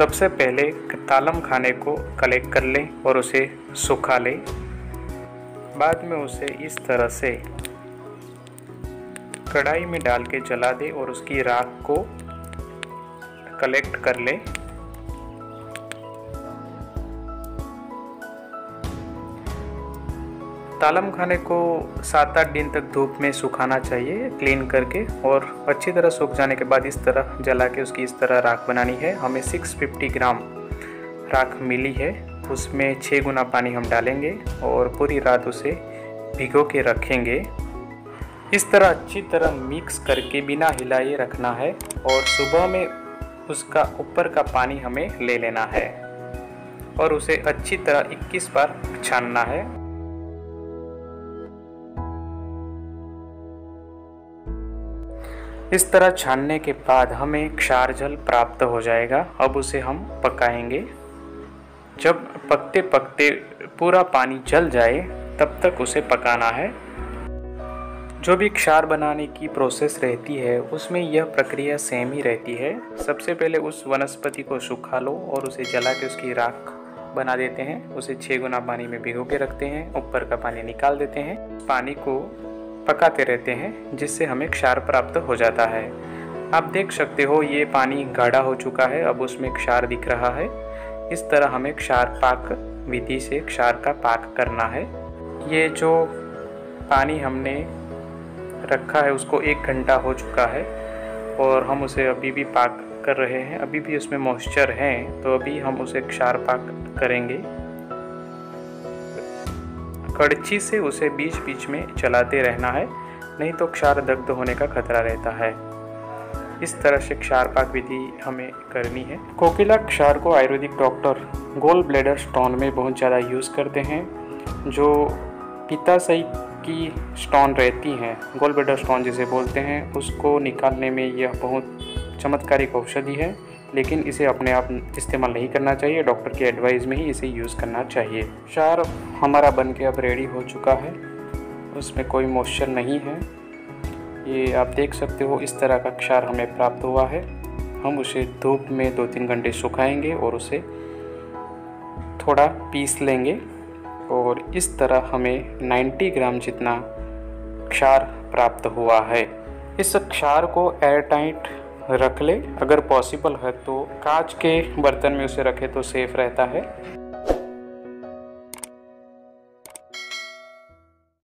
सबसे पहले तालम खाने को कलेक्ट कर लें और उसे सुखा लें। बाद में उसे इस तरह से कढ़ाई में डाल के जला दें और उसकी राख को कलेक्ट कर लें। तालम खाने को सात आठ दिन तक धूप में सुखाना चाहिए क्लीन करके और अच्छी तरह सूख जाने के बाद इस तरह जला के उसकी इस तरह राख बनानी है। हमें 650 ग्राम राख मिली है। उसमें छः गुना पानी हम डालेंगे और पूरी रात उसे भिगो के रखेंगे। इस तरह अच्छी तरह मिक्स करके बिना हिलाए रखना है और सुबह में उसका ऊपर का पानी हमें ले लेना है और उसे अच्छी तरह 21 बार छानना है। इस तरह छानने के बाद हमें क्षार जल प्राप्त हो जाएगा। अब उसे हम पकाएँगे। जब पकते पकते पूरा पानी जल जाए, तब तक उसे पकाना है। जो भी क्षार बनाने की प्रोसेस रहती है, उसमें यह प्रक्रिया सेम ही रहती है। सबसे पहले उस वनस्पति को सुखा लो और उसे जला के उसकी राख बना देते हैं। उसे छः गुना पानी में भिगो के रखते हैं, ऊपर का पानी निकाल देते हैं। पानी को पकाते रहते हैं, जिससे हमें क्षार प्राप्त हो जाता है। आप देख सकते हो, ये पानी गाढ़ा हो चुका है, अब उसमें क्षार दिख रहा है। इस तरह हमें क्षार पाक विधि से क्षार का पाक करना है। ये जो पानी हमने रखा है, उसको एक घंटा हो चुका है, और हम उसे अभी भी पाक कर रहे हैं। अभी भी उसमें मॉइस्चर है तो अभी हम उसे क्षार पाक करेंगे। कड़छी से उसे बीच बीच में चलाते रहना है, नहीं तो क्षार दग्ध होने का खतरा रहता है। इस तरह से क्षार पाक विधि हमें करनी है। कोकिला क्षार को Ayurvedic doctor gall bladder stone में बहुत ज़्यादा यूज़ करते हैं, जो पिताशयी की स्टोन रहती हैं। गोल ब्लेडर स्टोन जिसे बोलते हैं, उसको निकालने में यह बहुत चमत्कारिक औषधि है। लेकिन इसे अपने आप इस्तेमाल नहीं करना चाहिए। डॉक्टर की एडवाइस में ही इसे यूज़ करना चाहिए। क्षार हमारा बन के अब रेडी हो चुका है। उसमें कोई मॉइस्चर नहीं है। ये आप देख सकते हो, इस तरह का क्षार हमें प्राप्त हुआ है। हम उसे धूप में दो तीन घंटे सुखाएँगे और उसे थोड़ा पीस लेंगे। और इस तरह हमें 90 ग्राम जितना क्षार प्राप्त हुआ है। इस क्षार को एयर टाइट रख ले। अगर पॉसिबल है तो। कांच के बर्तन में उसे रखे तो सेफ़ रहता है।